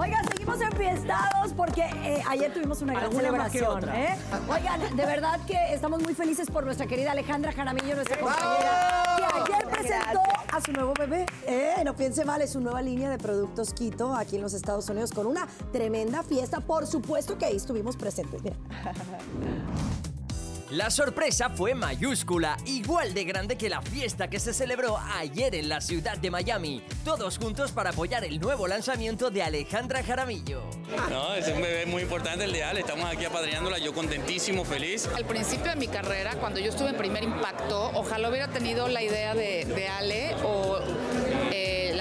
Oigan, seguimos enfiestados porque eh, ayer tuvimos una gran Alguna celebración. ¿eh? Oigan, de verdad que estamos muy felices por nuestra querida Alejandra Jaramillo, nuestra compañera, que ayer presentó a su nuevo bebé. ¿eh? No piense mal, es su nueva línea de productos Quito aquí en los Estados Unidos con una tremenda fiesta. Por supuesto que ahí estuvimos presentes. Mira. La sorpresa fue mayúscula, igual de grande que la fiesta que se celebró ayer en la ciudad de Miami. Todos juntos para apoyar el nuevo lanzamiento de Alejandra Jaramillo. No, es un bebé muy importante el de Ale, estamos aquí apadrinándola, yo contentísimo, feliz. Al principio de mi carrera, cuando yo estuve en primer impacto, ojalá hubiera tenido la idea de, de Ale o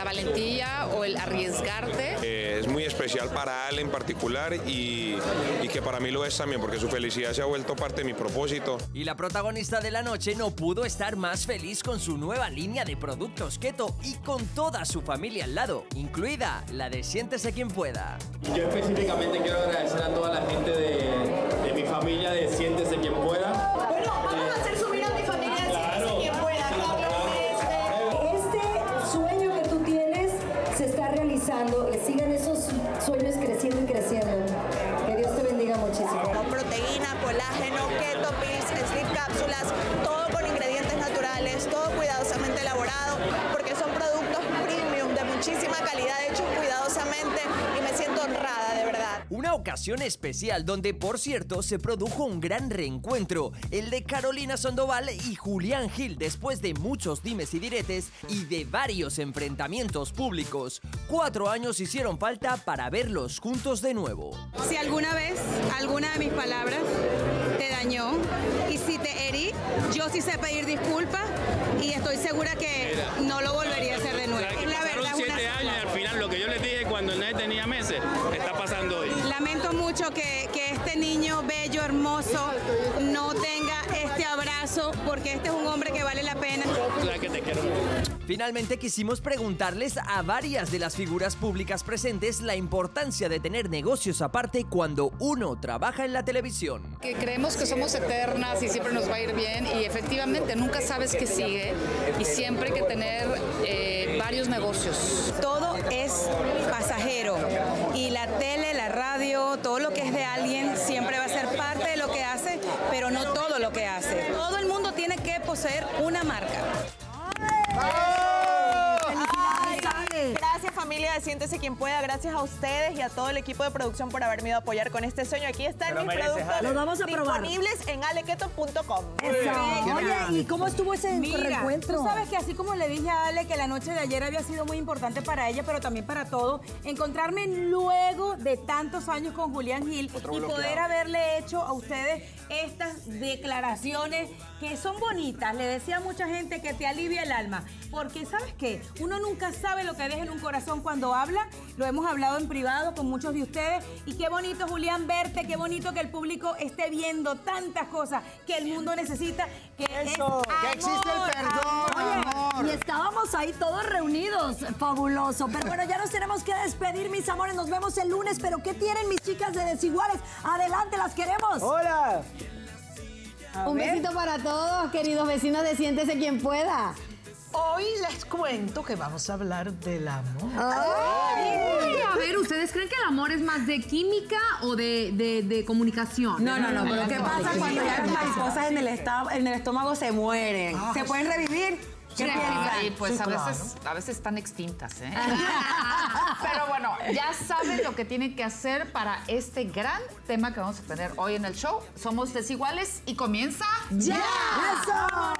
valentía o el arriesgarte. Eh, es muy especial para Ale en particular y, y que para mí lo es también porque su felicidad se ha vuelto parte de mi propósito. Y la protagonista de la noche no pudo estar más feliz con su nueva línea de productos keto y con toda su familia al lado, incluida la de Siéntese quien pueda. Yo específicamente quiero agradecer a toda la gente de, de mi familia de Siéntese quien pueda. Está realizando. Que sigan esos sueños creciendo y creciendo. Que Dios te bendiga muchísimo. Proteína, colágeno, keto pills, sleep cápsulas, todo con ingredientes Una ocasión especial donde, por cierto, se produjo un gran reencuentro, el de Carolina Sandoval y Julián Gil después de muchos dimes y diretes y de varios enfrentamientos públicos. Cuatro años hicieron falta para verlos juntos de nuevo. Si alguna vez alguna de mis palabras te dañó y si te herí, yo sí sé pedir disculpas y estoy segura que no lo volvería a hacer de nuevo. La verdad, una- siete años y al final lo que yo les dije cuando nadie tenía meses. Lamento mucho que, que este niño bello, hermoso, no tenga este abrazo porque este es un hombre que vale la pena. Sabes que te quiero mucho. Finalmente quisimos preguntarles a varias de las figuras públicas presentes la importancia de tener negocios aparte cuando uno trabaja en la televisión. Que creemos que somos eternas y siempre nos va a ir bien y efectivamente nunca sabes qué sigue y siempre hay que tener eh, varios negocios. Todo es pasajero y la tele, la radio, todo lo que es de alguien siempre va a ser parte de lo que hace, pero no todo lo que hace. Todo el mundo tiene que poseer una marca. Ay, gracias familia de Siéntese quien pueda, gracias a ustedes y a todo el equipo de producción por haberme ido a apoyar con este sueño. Aquí están Te lo mis productos. Los vamos a probar. disponibles en aleketo.com. Oye, ¿y cómo estuvo ese Mira, reencuentro? tú sabes que así como le dije a Ale que la noche de ayer había sido muy importante para ella, pero también para todo, encontrarme luego de tantos años con Julián Gil y poder haberle hecho a ustedes estas declaraciones que son bonitas. Le decía a mucha gente que te alivia el alma, porque sabes qué, uno nunca sabe lo que deja en un corazón cuando habla. Lo hemos hablado en privado con muchos de ustedes y qué bonito Julián verte, qué bonito que el público esté viendo tantas cosas que el mundo necesita, que es Eso, que existe el perdón, amor. Oye, y estábamos ahí todos reunidos. Fabuloso. Pero bueno, ya nos tenemos que despedir, mis amores. Nos vemos el lunes. Pero ¿qué tienen mis chicas de Desiguales? Adelante, las queremos. Hola. Un besito para todos, queridos vecinos de Siéntese quien pueda. Hoy les cuento que vamos a hablar del amor. a ver, ¿ustedes creen que el amor es más de química o de, de- de comunicación? No, no, no, pero ¿qué pasa cuando ya las mariposas en el, esta- en el estómago se mueren? ¿Se pueden revivir? ¿Qué Sí, piensan? Y pues Sí, a claro. veces, a veces están extintas, ¿eh? Pero bueno, ya saben lo que tienen que hacer para este gran tema que vamos a tener hoy en el show. Somos desiguales y comienza ¡Ya! ¡Eso!